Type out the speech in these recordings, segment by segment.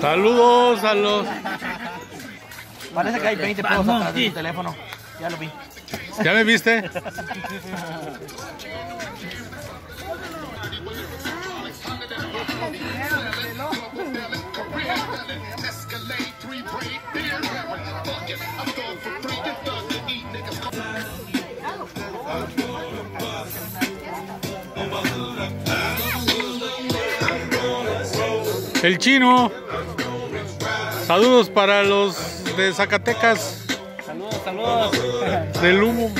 Saludos a los. Parece que hay 20 pesos atrás de tu teléfono. Ya lo vi. ¿Ya me viste? El chino. Saludos para los de Zacatecas. Saludos, saludos. Del humo.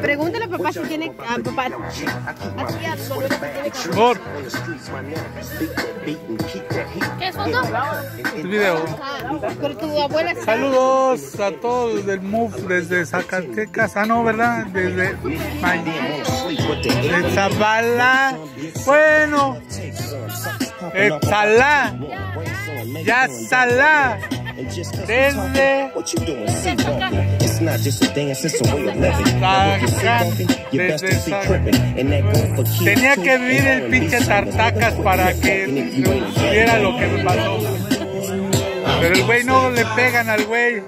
Pregúntale a papá si tiene. A papá. Por ¿Qué es foto? el video. Tu abuela. Saludos a todos del MUF desde Zacatecas. Ah, no, ¿verdad? Desde Bueno, Exalá. Ya. Desde It's not just a it's a way of living. Tenía que vivir el pinche Tartacas para que supiera lo que me pasó. Pero el güey no le pegan al güey.